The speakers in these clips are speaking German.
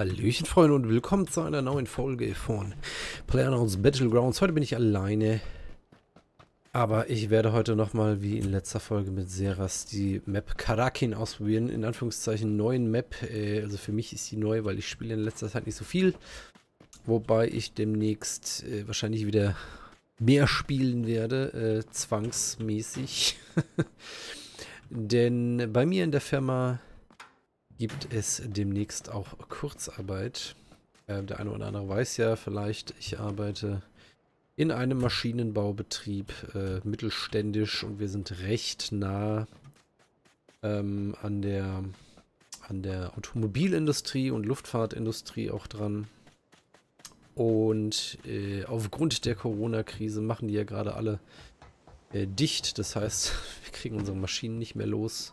Hallöchen Freunde und willkommen zu einer neuen Folge von PlayerUnknown's Battlegrounds. Heute bin ich alleine, aber ich werde heute nochmal wie in letzter Folge mit Seras die Map Karakin ausprobieren. In Anführungszeichen neuen Map, äh, also für mich ist die neu, weil ich spiele in letzter Zeit nicht so viel. Wobei ich demnächst äh, wahrscheinlich wieder mehr spielen werde, äh, zwangsmäßig. Denn bei mir in der Firma gibt es demnächst auch Kurzarbeit. Äh, der eine oder andere weiß ja vielleicht, ich arbeite in einem Maschinenbaubetrieb, äh, mittelständisch und wir sind recht nah ähm, an der an der Automobilindustrie und Luftfahrtindustrie auch dran. Und äh, aufgrund der Corona-Krise machen die ja gerade alle äh, dicht. Das heißt, wir kriegen unsere Maschinen nicht mehr los.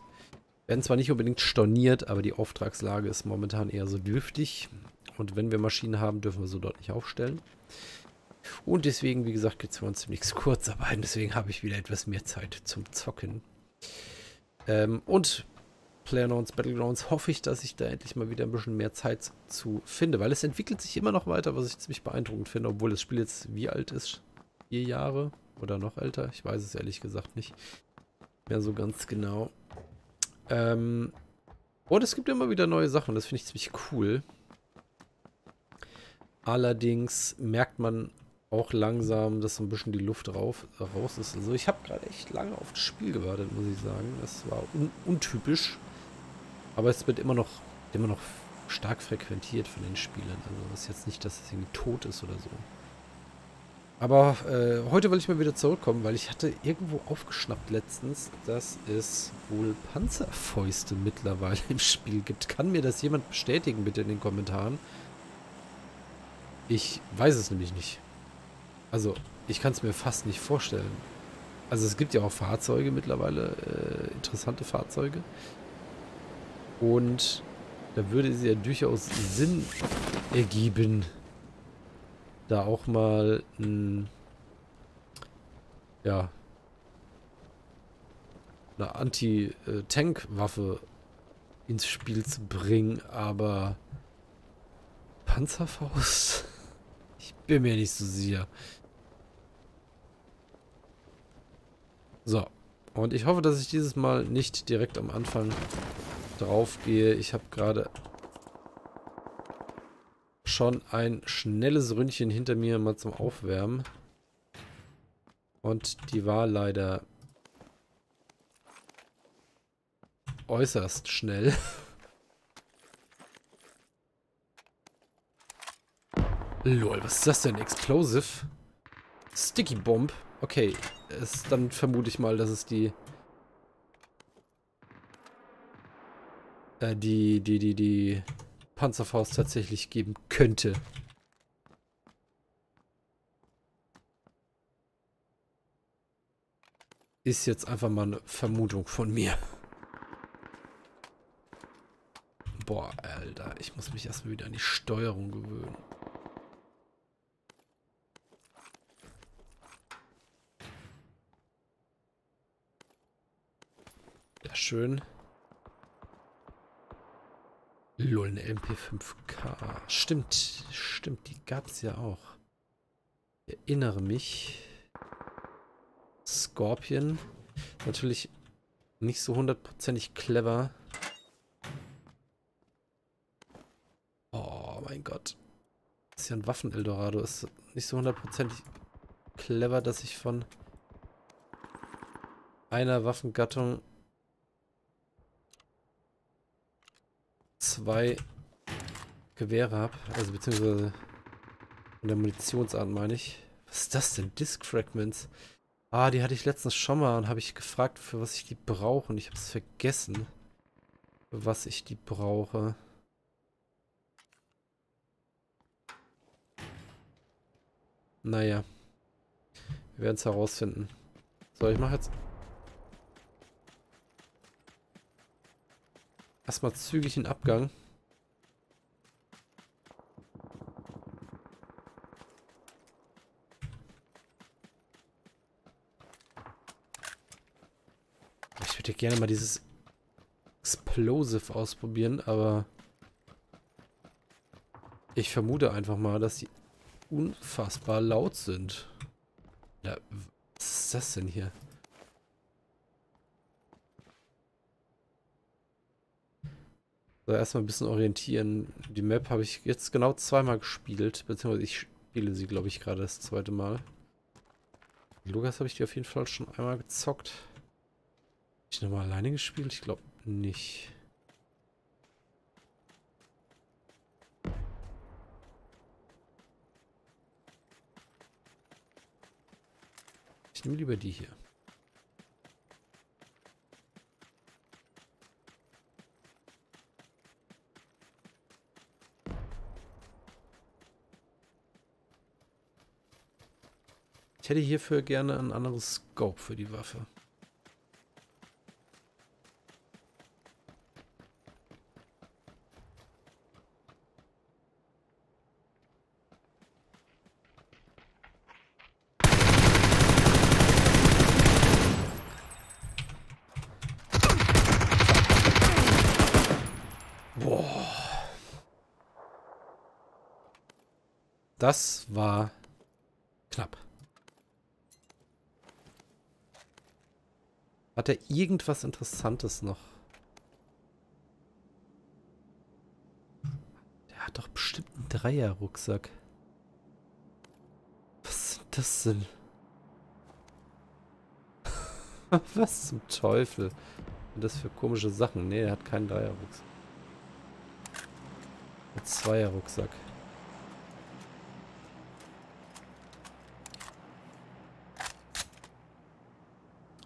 Werden zwar nicht unbedingt storniert, aber die Auftragslage ist momentan eher so dürftig. Und wenn wir Maschinen haben, dürfen wir so dort nicht aufstellen. Und deswegen, wie gesagt, gibt es für uns zunächst Kurzarbeiten. Deswegen habe ich wieder etwas mehr Zeit zum Zocken. Ähm, und PlayerUnknown's Battlegrounds hoffe ich, dass ich da endlich mal wieder ein bisschen mehr Zeit zu finde. Weil es entwickelt sich immer noch weiter, was ich ziemlich beeindruckend finde. Obwohl das Spiel jetzt wie alt ist? Vier Jahre oder noch älter? Ich weiß es ehrlich gesagt nicht mehr so ganz genau. Ähm, und es gibt immer wieder neue Sachen. Das finde ich ziemlich cool. Allerdings merkt man auch langsam, dass so ein bisschen die Luft rauf, raus ist. Also ich habe gerade echt lange auf das Spiel gewartet, muss ich sagen. Das war un untypisch. Aber es wird immer noch, immer noch stark frequentiert von den Spielern. Also es ist jetzt nicht, dass es irgendwie tot ist oder so. Aber äh, heute will ich mal wieder zurückkommen, weil ich hatte irgendwo aufgeschnappt letztens, dass es wohl Panzerfäuste mittlerweile im Spiel gibt. Kann mir das jemand bestätigen, bitte in den Kommentaren? Ich weiß es nämlich nicht. Also, ich kann es mir fast nicht vorstellen. Also es gibt ja auch Fahrzeuge mittlerweile, äh, interessante Fahrzeuge. Und da würde es ja durchaus Sinn ergeben, da auch mal ein, ja, eine Anti-Tank-Waffe ins Spiel zu bringen, aber Panzerfaust? Ich bin mir nicht so sicher. So. Und ich hoffe, dass ich dieses Mal nicht direkt am Anfang drauf gehe. Ich habe gerade schon ein schnelles Ründchen hinter mir mal zum Aufwärmen. Und die war leider äußerst schnell. Lol, was ist das denn? Explosive? Sticky Bomb? Okay, es, dann vermute ich mal, dass es die... Äh, die, die, die, die... Panzerfaust tatsächlich geben könnte. Ist jetzt einfach mal eine Vermutung von mir. Boah, Alter, ich muss mich erstmal wieder an die Steuerung gewöhnen. Ja, schön. Lol, eine MP5K. Stimmt, stimmt, die gab es ja auch. Ich erinnere mich. Scorpion. Natürlich nicht so hundertprozentig clever. Oh mein Gott. Das ist ja ein Waffen-Eldorado. Ist nicht so hundertprozentig clever, dass ich von einer Waffengattung zwei Gewehre habe. Also beziehungsweise in der Munitionsart meine ich. Was ist das denn? Disc Fragments. Ah, die hatte ich letztens schon mal und habe ich gefragt, für was ich die brauche. Und ich habe es vergessen, für was ich die brauche. Naja. Wir werden es herausfinden. So, ich mache jetzt Erstmal zügig den Abgang. Ich würde gerne mal dieses Explosive ausprobieren, aber Ich vermute einfach mal, dass die unfassbar laut sind. Ja, was ist das denn hier? So, erstmal ein bisschen orientieren. Die Map habe ich jetzt genau zweimal gespielt, beziehungsweise ich spiele sie, glaube ich, gerade das zweite Mal. Lukas habe ich die auf jeden Fall schon einmal gezockt. Habe ich nochmal alleine gespielt? Ich glaube nicht. Ich nehme lieber die hier. Hätte hierfür gerne ein anderes Scope für die Waffe. Das war Hat er irgendwas Interessantes noch? Der hat doch bestimmt einen Dreier-Rucksack. Was sind das denn? Was zum Teufel? Und das für komische Sachen? Nee, er hat keinen Dreier-Rucksack. Ein Zweier-Rucksack.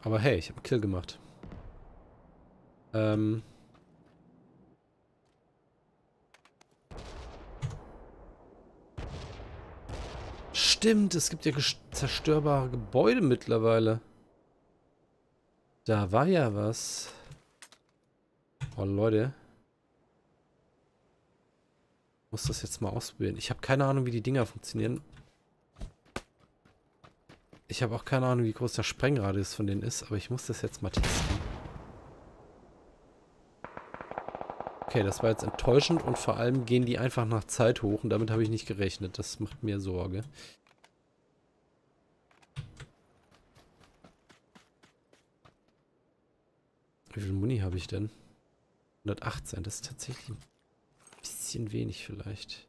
Aber hey, ich habe Kill gemacht. Ähm. Stimmt, es gibt ja zerstörbare Gebäude mittlerweile. Da war ja was. Oh, Leute. Ich muss das jetzt mal ausprobieren. Ich habe keine Ahnung, wie die Dinger funktionieren. Ich habe auch keine Ahnung, wie groß der Sprengradius von denen ist, aber ich muss das jetzt mal testen. Okay, das war jetzt enttäuschend und vor allem gehen die einfach nach Zeit hoch und damit habe ich nicht gerechnet. Das macht mir Sorge. Wie viel Muni habe ich denn? 118, das ist tatsächlich ein bisschen wenig vielleicht.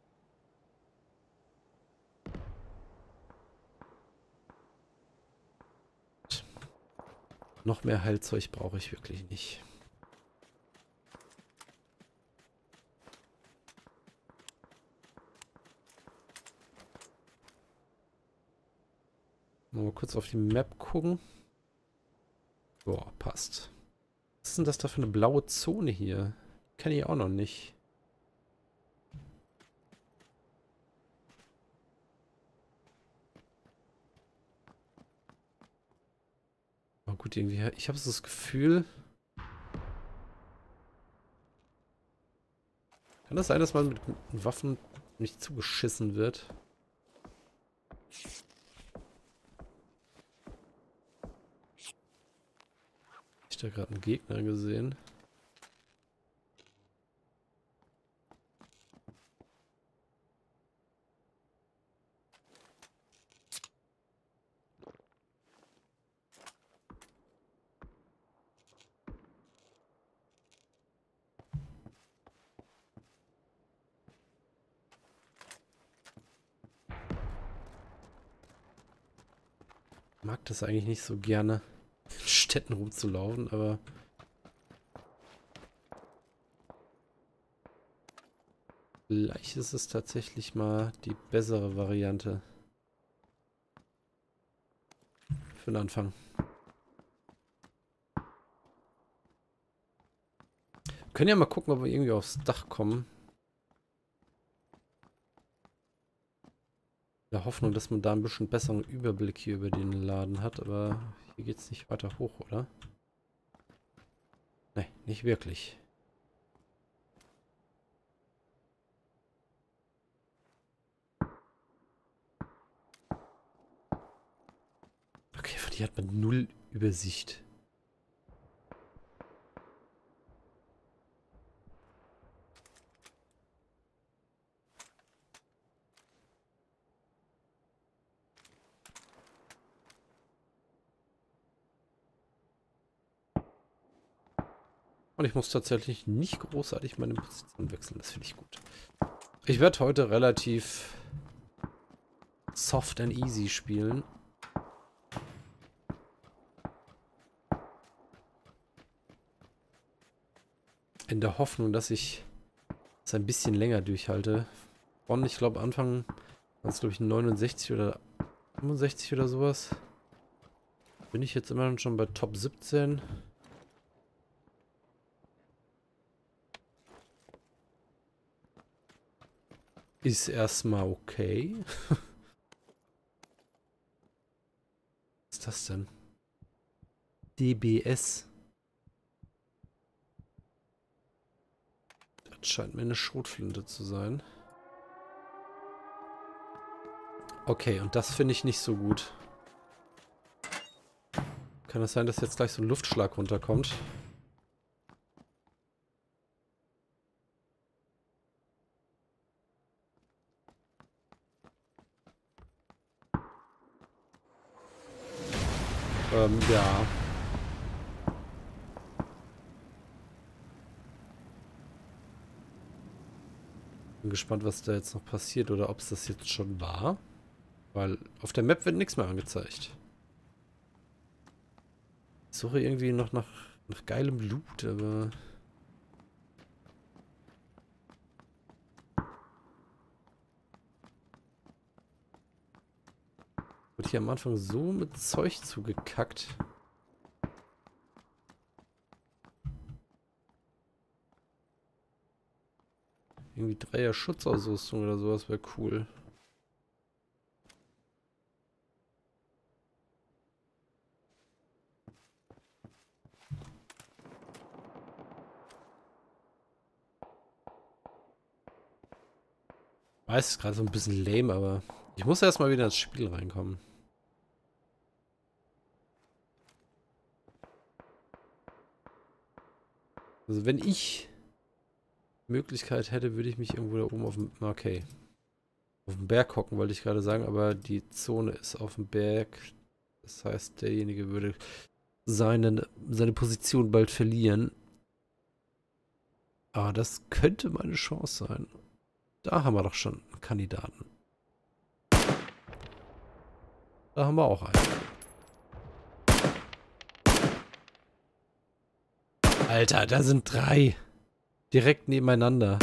Noch mehr Heilzeug brauche ich wirklich nicht. Mal kurz auf die Map gucken. Boah, passt. Was ist denn das da für eine blaue Zone hier? Kenne ich auch noch nicht. Aber gut, irgendwie, ich habe so das Gefühl... Kann das sein, dass man mit Waffen nicht zugeschissen wird? Ich da gerade einen Gegner gesehen. Mag das eigentlich nicht so gerne, in Städten rumzulaufen, aber... Vielleicht ist es tatsächlich mal die bessere Variante. Für den Anfang. Wir können ja mal gucken, ob wir irgendwie aufs Dach kommen. Hoffnung, dass man da ein bisschen besseren Überblick hier über den Laden hat, aber hier geht es nicht weiter hoch, oder? Ne, nicht wirklich. Okay, von hier hat man null Übersicht. Und ich muss tatsächlich nicht großartig meine Position wechseln. Das finde ich gut. Ich werde heute relativ soft and easy spielen. In der Hoffnung, dass ich es ein bisschen länger durchhalte. Von, ich glaube, Anfang war es, glaube ich, 69 oder 65 oder sowas. Bin ich jetzt immer schon bei Top 17. Ist erstmal okay. Was ist das denn? DBS. Das scheint mir eine Schrotflinte zu sein. Okay, und das finde ich nicht so gut. Kann es sein, dass jetzt gleich so ein Luftschlag runterkommt? Ähm, ja. Bin gespannt, was da jetzt noch passiert oder ob es das jetzt schon war. Weil auf der Map wird nichts mehr angezeigt. Ich suche irgendwie noch nach, nach geilem Loot, aber... hier am Anfang so mit Zeug zugekackt. Irgendwie Dreier Schutzausrüstung oder sowas wäre cool. Weiß, ist gerade so ein bisschen lame, aber ich muss erstmal wieder ins Spiel reinkommen. Also wenn ich Möglichkeit hätte, würde ich mich irgendwo da oben auf dem... Okay. Auf dem Berg hocken, wollte ich gerade sagen, aber die Zone ist auf dem Berg. Das heißt, derjenige würde seinen, seine Position bald verlieren. Aber das könnte meine Chance sein. Da haben wir doch schon einen Kandidaten. Da haben wir auch einen. Alter, da sind drei. Direkt nebeneinander.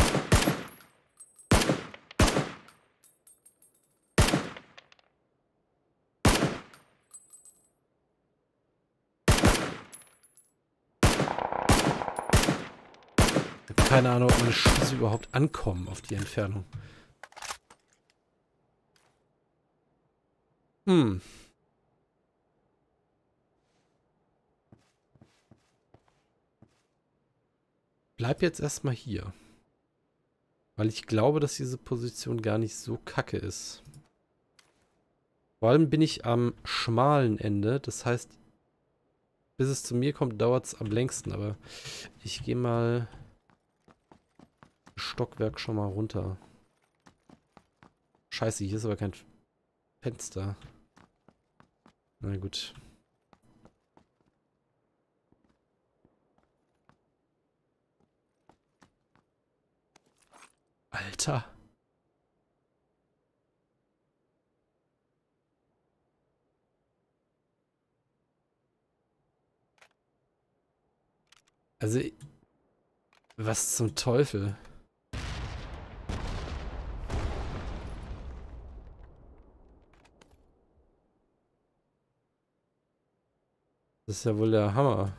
keine Ahnung, ob meine Schüsse überhaupt ankommen auf die Entfernung. Hm. Bleib jetzt erstmal hier. Weil ich glaube, dass diese Position gar nicht so kacke ist. Vor allem bin ich am schmalen Ende. Das heißt, bis es zu mir kommt, dauert es am längsten. Aber ich gehe mal Stockwerk schon mal runter. Scheiße, hier ist aber kein Fenster. Na gut. Alter. Also, was zum Teufel? Das ist ja wohl der Hammer.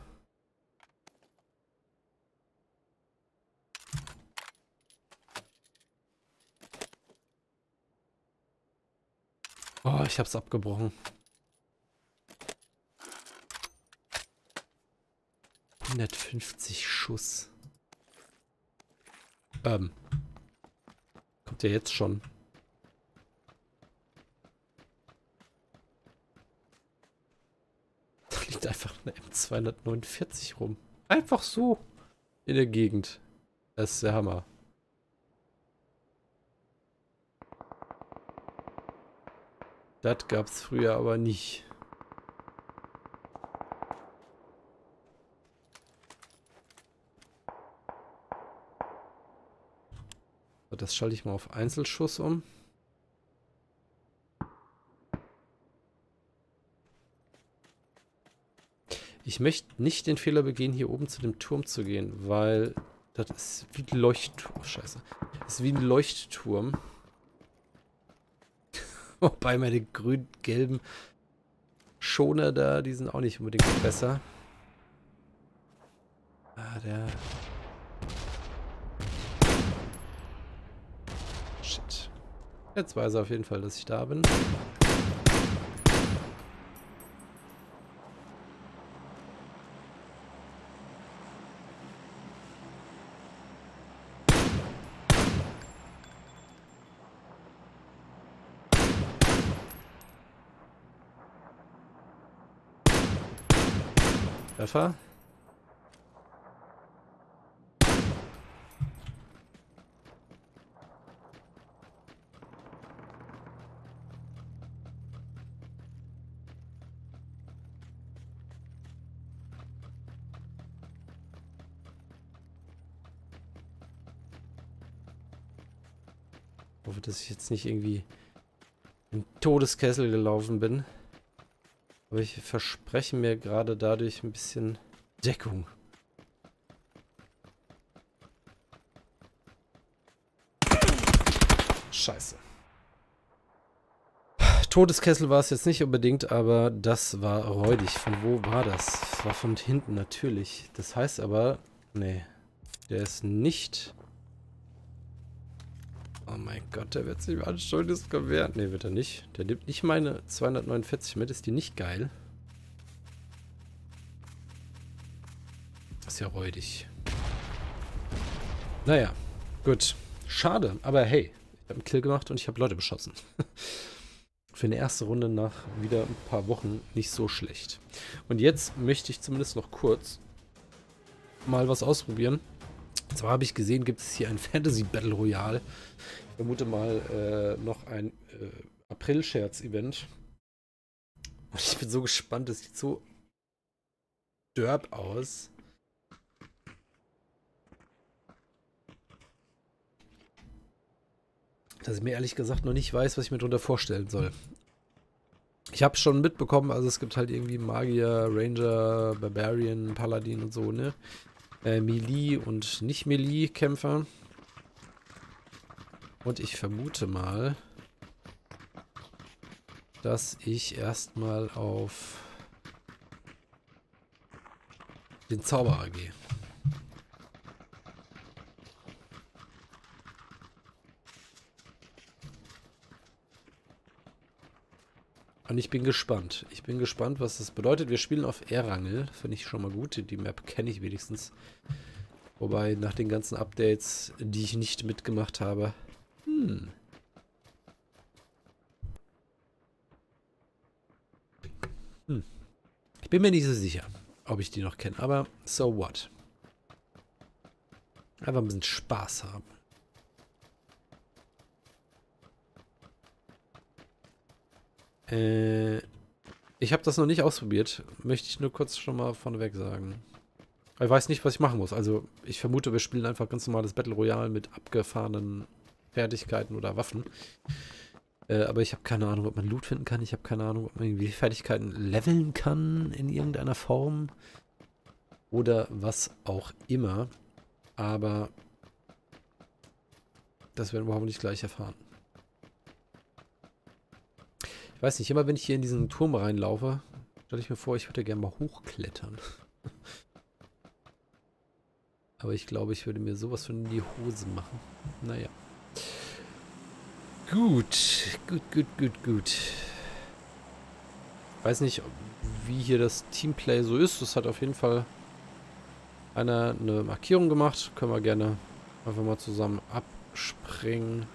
Oh, ich hab's abgebrochen. 150 Schuss. Ähm. Kommt ja jetzt schon. liegt einfach eine M249 rum. Einfach so. In der Gegend. Das ist der Hammer. Das gab es früher aber nicht. Das schalte ich mal auf Einzelschuss um. Ich möchte nicht den Fehler begehen, hier oben zu dem Turm zu gehen, weil das ist wie ein Leuchtturm. Oh, scheiße. Das ist wie ein Leuchtturm. Wobei meine grün-gelben Schoner da, die sind auch nicht unbedingt besser. Ah, der... Shit. Jetzt weiß er auf jeden Fall, dass ich da bin. Treffer. Ich hoffe, dass ich jetzt nicht irgendwie im Todeskessel gelaufen bin. Aber ich verspreche mir gerade dadurch ein bisschen Deckung. Scheiße. Todeskessel war es jetzt nicht unbedingt, aber das war räudig. Von wo war das? Das war von hinten natürlich. Das heißt aber, nee, der ist nicht... Oh mein Gott, der wird sich mal ein schönes Gewehr. Ne, wird er nicht. Der nimmt nicht meine 249 mit. Ist die nicht geil? Ist ja räudig. Naja, gut. Schade, aber hey. Ich habe einen Kill gemacht und ich habe Leute beschossen. Für eine erste Runde nach wieder ein paar Wochen nicht so schlecht. Und jetzt möchte ich zumindest noch kurz mal was ausprobieren. Zwar habe ich gesehen, gibt es hier ein Fantasy Battle Royale. Ich vermute mal äh, noch ein äh, April-Scherz-Event. Und ich bin so gespannt, es sieht so derb aus. Dass ich mir ehrlich gesagt noch nicht weiß, was ich mir darunter vorstellen soll. Ich habe schon mitbekommen, also es gibt halt irgendwie Magier, Ranger, Barbarian, Paladin und so, ne? Äh, Melee und nicht Melee Kämpfer. Und ich vermute mal, dass ich erstmal auf den Zauberer gehe. Und ich bin gespannt. Ich bin gespannt, was das bedeutet. Wir spielen auf Erangel. Finde ich schon mal gut. Die Map kenne ich wenigstens. Wobei nach den ganzen Updates, die ich nicht mitgemacht habe. Hm. Hm. Ich bin mir nicht so sicher, ob ich die noch kenne. Aber so what. Einfach ein bisschen Spaß haben. Äh, ich habe das noch nicht ausprobiert. Möchte ich nur kurz schon mal vorneweg sagen. Ich weiß nicht, was ich machen muss. Also, ich vermute, wir spielen einfach ganz normales Battle Royale mit abgefahrenen Fertigkeiten oder Waffen. Äh, aber ich habe keine Ahnung, ob man Loot finden kann. Ich habe keine Ahnung, ob man irgendwie Fertigkeiten leveln kann in irgendeiner Form. Oder was auch immer. Aber das werden wir hoffentlich gleich erfahren. Ich weiß nicht, immer wenn ich hier in diesen Turm reinlaufe, stelle ich mir vor, ich würde gerne mal hochklettern. Aber ich glaube, ich würde mir sowas von in die Hose machen. Naja. Gut, gut, gut, gut, gut. Weiß nicht, wie hier das Teamplay so ist. Das hat auf jeden Fall einer eine Markierung gemacht. Können wir gerne einfach mal zusammen abspringen.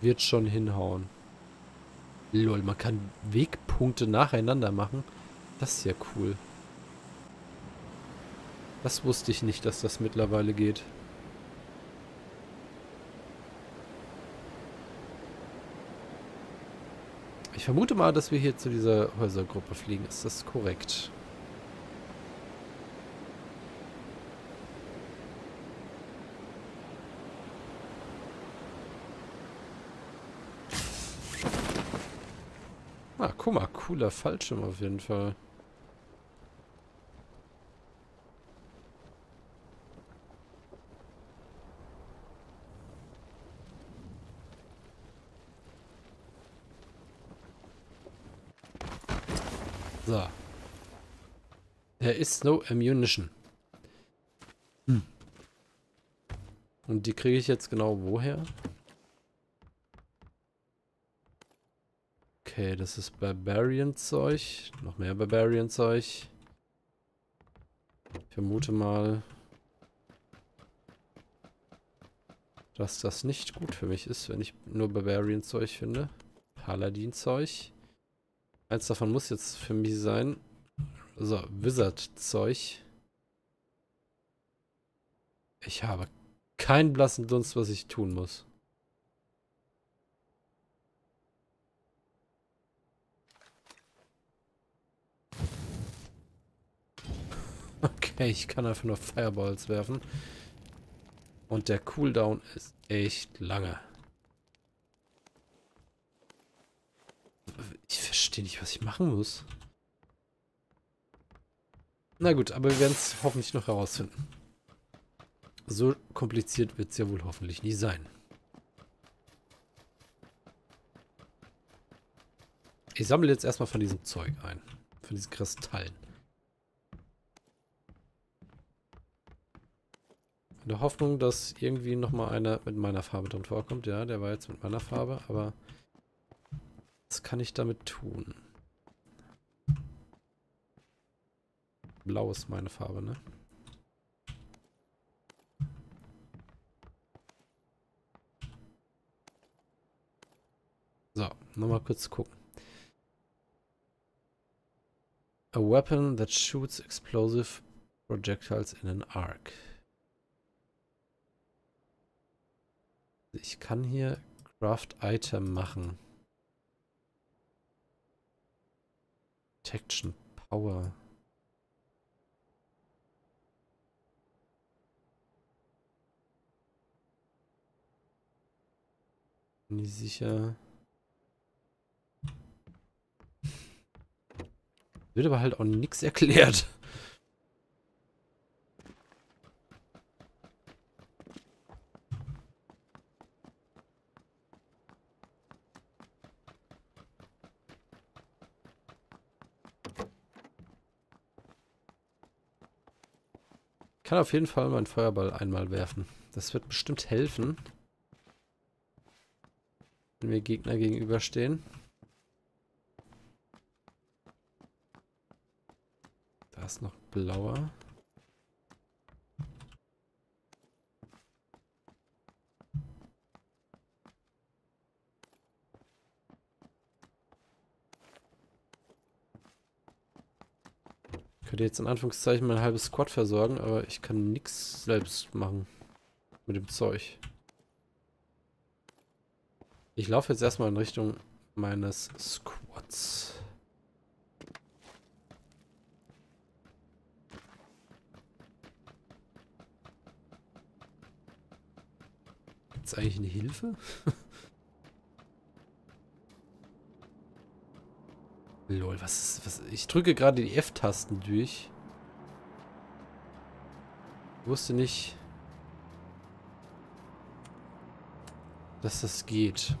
Wird schon hinhauen. Lol, man kann Wegpunkte nacheinander machen. Das ist ja cool. Das wusste ich nicht, dass das mittlerweile geht. Ich vermute mal, dass wir hier zu dieser Häusergruppe fliegen. Ist das korrekt? Ah, guck mal, cooler Fallschirm auf jeden Fall. So. There is no ammunition. Hm. Und die kriege ich jetzt genau woher? Okay, das ist Barbarian-Zeug. Noch mehr Barbarian-Zeug. Ich vermute mal, dass das nicht gut für mich ist, wenn ich nur Barbarian-Zeug finde. Paladin-Zeug. Eins davon muss jetzt für mich sein. So, Wizard-Zeug. Ich habe keinen blassen Dunst, was ich tun muss. Okay, ich kann einfach nur Fireballs werfen. Und der Cooldown ist echt lange. Ich verstehe nicht, was ich machen muss. Na gut, aber wir werden es hoffentlich noch herausfinden. So kompliziert wird es ja wohl hoffentlich nie sein. Ich sammle jetzt erstmal von diesem Zeug ein. Von diesen Kristallen. In der Hoffnung, dass irgendwie nochmal einer mit meiner Farbe drin vorkommt. Ja, der war jetzt mit meiner Farbe, aber was kann ich damit tun? Blau ist meine Farbe, ne? So, nochmal kurz gucken. A weapon that shoots explosive projectiles in an arc. Ich kann hier Craft Item machen. Protection Power. Nicht sicher. Wird aber halt auch nichts erklärt. Kann auf jeden Fall meinen Feuerball einmal werfen. Das wird bestimmt helfen. Wenn mir Gegner gegenüberstehen. Da ist noch blauer. Jetzt in Anführungszeichen mein halbes Squad versorgen, aber ich kann nichts selbst machen. Mit dem Zeug. Ich laufe jetzt erstmal in Richtung meines Squads. Gibt es eigentlich eine Hilfe? Lol, was ist, was, ich drücke gerade die F-Tasten durch. Ich wusste nicht, dass das geht.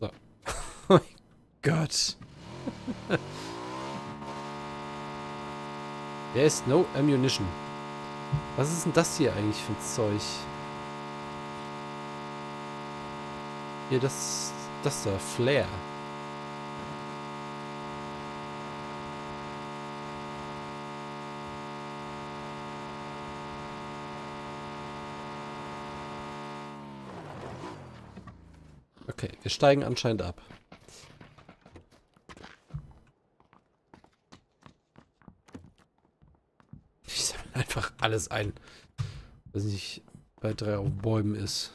So. oh mein Gott. There is no ammunition. Was ist denn das hier eigentlich für ein Zeug? Hier, das, das da, Flair. Okay, wir steigen anscheinend ab. Ich sammle einfach alles ein. Weiß nicht, bei drei auf Bäumen ist.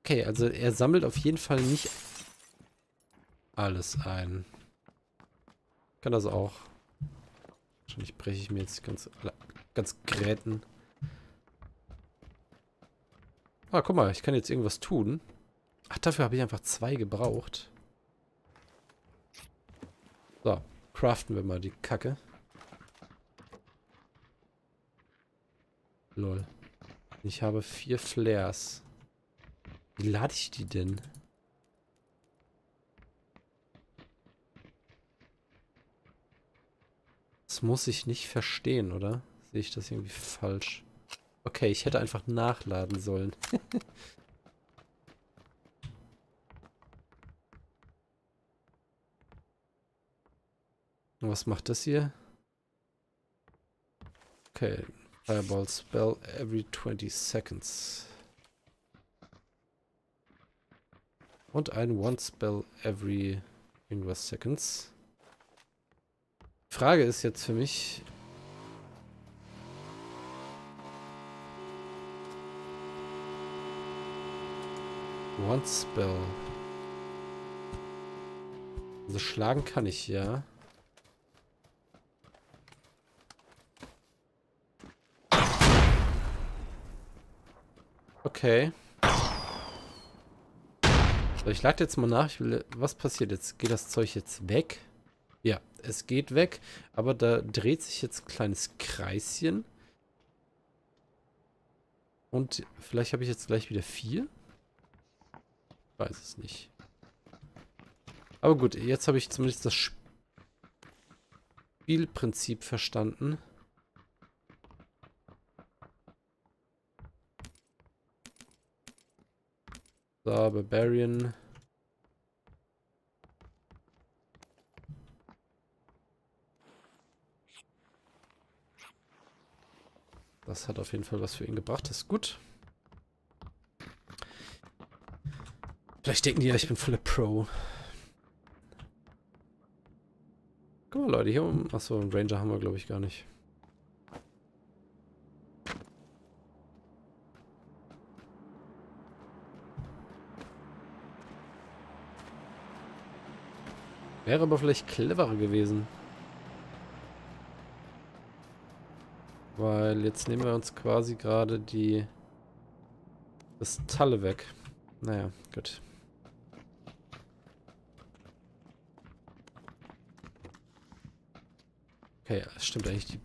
Okay, also er sammelt auf jeden Fall nicht alles ein. Kann das auch. Wahrscheinlich breche ich mir jetzt ganz, ganz Gräten. Ah, guck mal, ich kann jetzt irgendwas tun. Ach, dafür habe ich einfach zwei gebraucht. So, craften wir mal die Kacke. Lol. Ich habe vier Flares. Wie lade ich die denn? Das muss ich nicht verstehen, oder? Sehe ich das irgendwie falsch? Okay, ich hätte einfach nachladen sollen. Was macht das hier? Okay. Fireball spell every 20 seconds. Und ein One Spell every irgendwas seconds. Frage ist jetzt für mich... One Spell. Also schlagen kann ich, ja. Okay. So, ich lade jetzt mal nach. Will, was passiert jetzt? Geht das Zeug jetzt weg? Ja, es geht weg. Aber da dreht sich jetzt ein kleines Kreischen. Und vielleicht habe ich jetzt gleich wieder vier. Ich weiß es nicht. Aber gut, jetzt habe ich zumindest das Spielprinzip verstanden. So, Barbarian. Das hat auf jeden Fall was für ihn gebracht. Das ist gut. Vielleicht denken die ja, ich bin voller Pro. Guck mal, Leute, hier oben. Achso, einen Ranger haben wir, glaube ich, gar nicht. Wäre aber vielleicht cleverer gewesen. Weil jetzt nehmen wir uns quasi gerade die das Talle weg. Naja, gut. Okay, das stimmt eigentlich. Die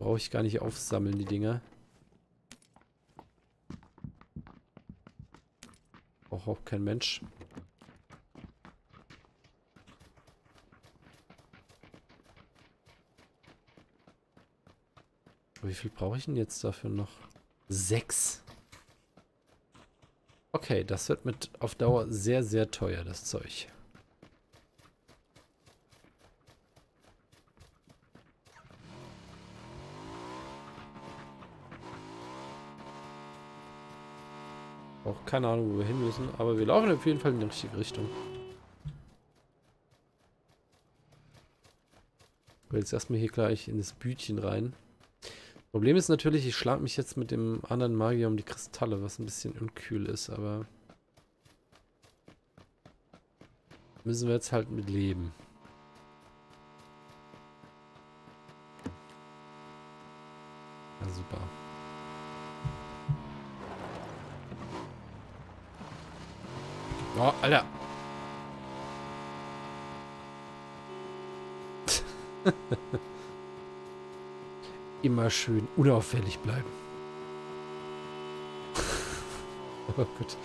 brauche ich gar nicht aufsammeln, die Dinger. Braucht auch kein Mensch. Viel brauche ich denn jetzt dafür noch? Sechs. Okay, das wird mit auf Dauer sehr, sehr teuer, das Zeug. Auch keine Ahnung, wo wir hin müssen, aber wir laufen auf jeden Fall in die richtige Richtung. Ich will jetzt erstmal hier gleich in das Bütchen rein. Problem ist natürlich, ich schlage mich jetzt mit dem anderen Magier um die Kristalle, was ein bisschen unkühl ist, aber müssen wir jetzt halt mit leben. Ja, super. Oh, Alter. Immer schön unauffällig bleiben. oh gut.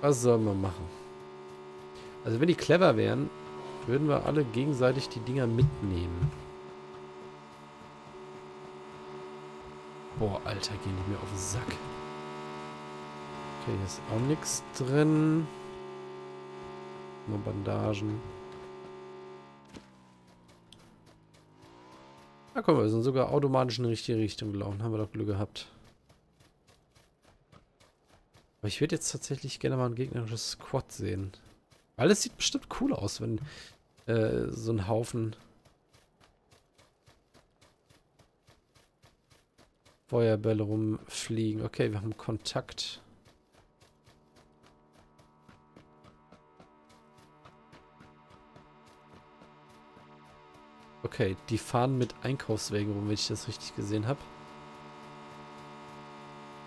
Was soll man machen? Also wenn die clever wären, würden wir alle gegenseitig die Dinger mitnehmen. Boah, Alter, gehen die mir auf den Sack. Okay, hier ist auch nichts drin. Nur Bandagen. Na guck mal, wir sind sogar automatisch in die richtige Richtung gelaufen. Haben wir doch Glück gehabt. Aber ich würde jetzt tatsächlich gerne mal ein gegnerisches Squad sehen. Weil es sieht bestimmt cool aus, wenn äh, so ein Haufen Feuerbälle rumfliegen. Okay, wir haben Kontakt. Okay, die fahren mit Einkaufswägen rum, wenn ich das richtig gesehen habe.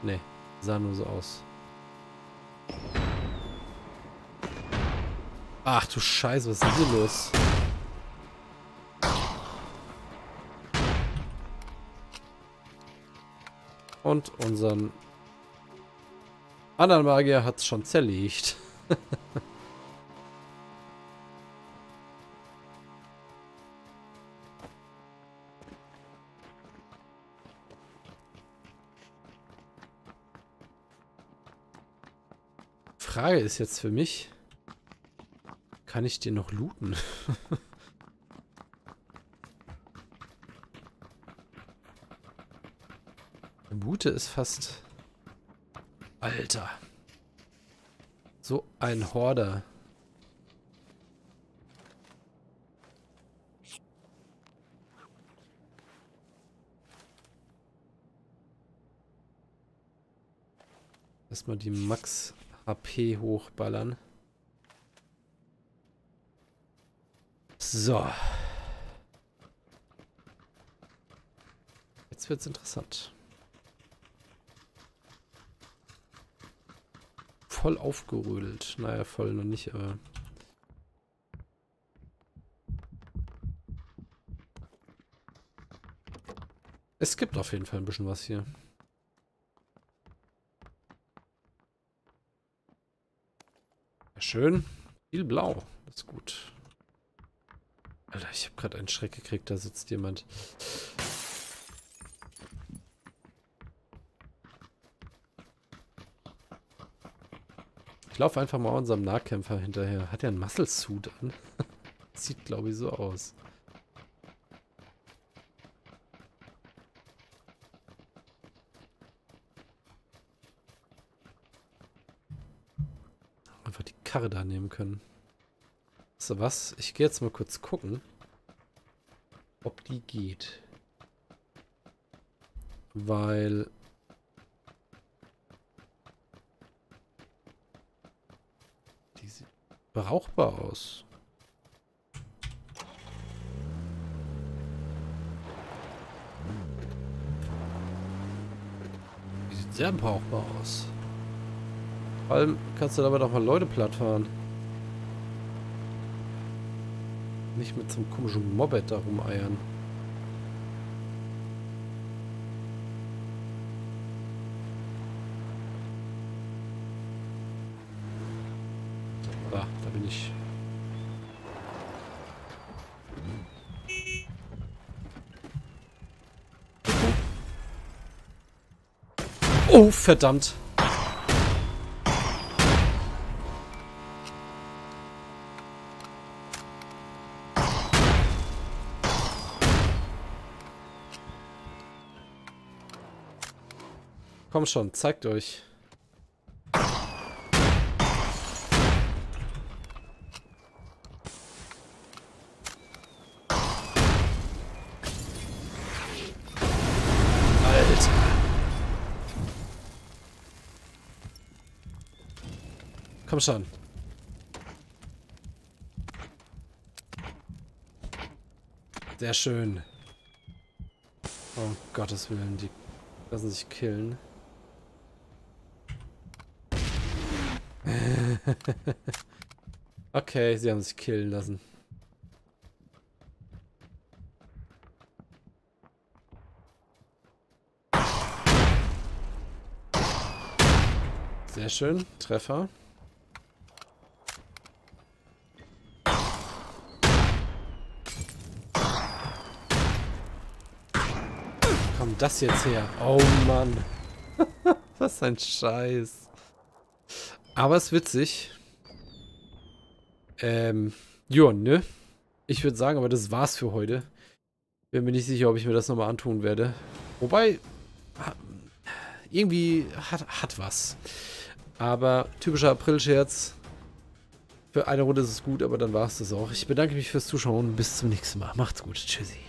Ne, sah nur so aus. Ach du Scheiße, was ist hier los? Und unseren anderen Magier hat es schon zerlegt. Frage ist jetzt für mich, kann ich den noch looten? Mute ist fast... Alter. So ein Horder. Erstmal die Max HP hochballern. So. Jetzt wird's interessant. Voll aufgerödelt. Naja, voll noch nicht, aber... Es gibt auf jeden Fall ein bisschen was hier. Schön. Viel blau. Das ist gut. Alter, ich habe gerade einen Schreck gekriegt. Da sitzt jemand. Ich laufe einfach mal unserem Nahkämpfer hinterher. Hat er einen Muscle Suit an? Sieht, glaube ich, so aus. Karre da nehmen können. So was? Ich gehe jetzt mal kurz gucken, ob die geht. Weil... Die sieht brauchbar aus. Die sieht sehr brauchbar aus. Allem kannst du damit auch mal Leute plattfahren. Nicht mit so einem komischen Moped da rumeiern. Da, da bin ich. Oh, verdammt. Komm schon, zeigt euch. Komm schon. Sehr schön. Oh Gottes Willen, die lassen sich killen. okay, sie haben sich killen lassen. Sehr schön, Treffer. Kommt das jetzt her? Oh Mann. Was ein Scheiß. Aber es ist witzig. Ähm, ja, ne? Ich würde sagen, aber das war's für heute. Bin mir nicht sicher, ob ich mir das nochmal antun werde. Wobei, irgendwie hat, hat was. Aber typischer April-Scherz. Für eine Runde ist es gut, aber dann war es das auch. Ich bedanke mich fürs Zuschauen. Bis zum nächsten Mal. Macht's gut. Tschüssi.